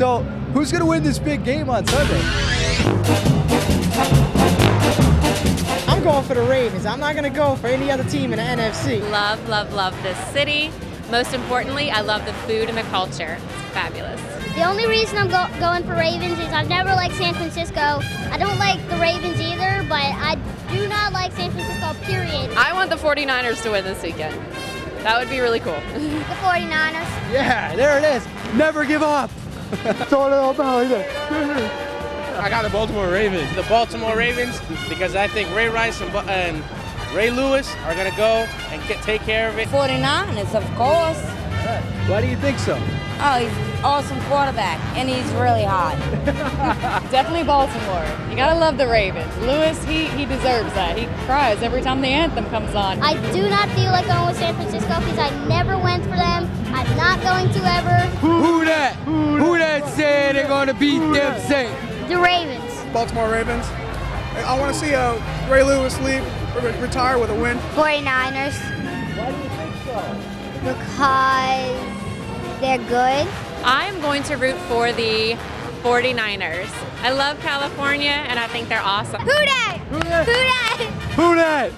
So, who's going to win this big game on Sunday? I'm going for the Ravens. I'm not going to go for any other team in the NFC. Love, love, love this city. Most importantly, I love the food and the culture. It's fabulous. The only reason I'm go- going for Ravens is I've never liked San Francisco. I don't like the Ravens either, but I do not like San Francisco, period. I want the 49ers to win this weekend. That would be really cool. The 49ers. Yeah, there it is. Never give up. I got the Baltimore Ravens. The Baltimore Ravens because I think Ray Rice and, and Ray Lewis are going to go and get, take care of it. 49ers, of course. Why do you think so? Oh, he's awesome quarterback, and he's really hot. Definitely Baltimore. You gotta love the Ravens. Lewis, he, he deserves that. He cries every time the anthem comes on. I do not feel like going with San Francisco because I never went for them. I'm not going to ever. Who that? Who that said they're going to beat them Saints? The Ravens. Baltimore Ravens. I want to see uh, Ray Lewis leave, re- retire with a win. 49ers. Why do you think so? Because they're good. I'm going to root for the 49ers. I love California and I think they're awesome. Who dat? Who dat? Who that?